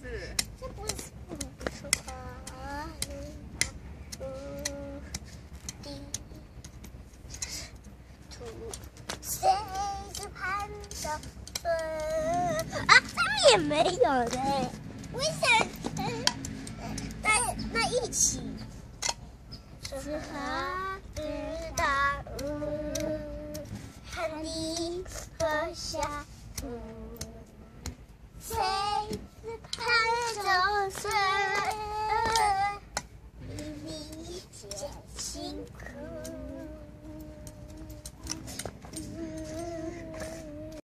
是。这不是不是花无地土，谁是攀上分？啊，上面也没有嘞。为什么？那那一起。是何知道？看你喝下土，Ai,